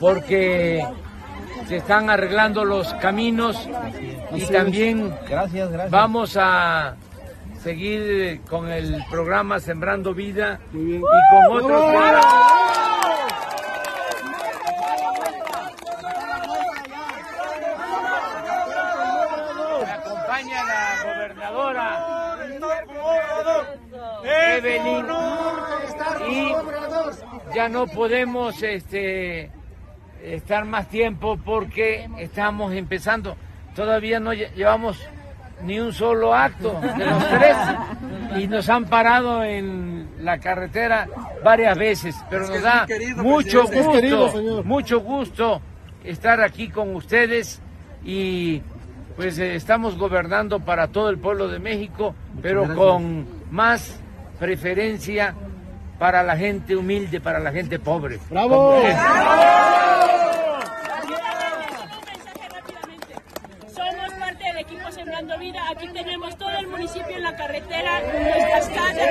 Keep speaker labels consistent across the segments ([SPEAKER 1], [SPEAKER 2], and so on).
[SPEAKER 1] porque se están arreglando los caminos y también vamos a seguir con el programa Sembrando Vida y con otros Me acompaña la gobernadora Evelyn ya no podemos este estar más tiempo porque estamos empezando. Todavía no llevamos ni un solo acto de los tres y nos han parado en la carretera varias veces, pero nos da mucho gusto, mucho gusto estar aquí con ustedes y pues eh, estamos gobernando para todo el pueblo de México, pero con más preferencia para la gente humilde, para la gente pobre.
[SPEAKER 2] ¡Bravo!
[SPEAKER 3] equipo Sembrando Vida. Aquí tenemos todo el municipio en la carretera,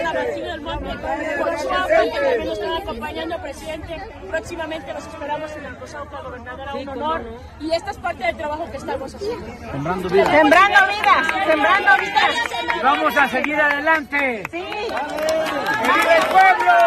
[SPEAKER 3] la Martín del Monte, por su que también nos están acompañando, presidente. Próximamente los esperamos en el Cosauca, gobernadora, un honor. Y esta es parte del trabajo que estamos haciendo.
[SPEAKER 1] Sembrando Vida.
[SPEAKER 4] Sembrando Vida, Sembrando Vida.
[SPEAKER 1] vamos a seguir adelante.
[SPEAKER 4] Sí.
[SPEAKER 1] ¡Viva el pueblo!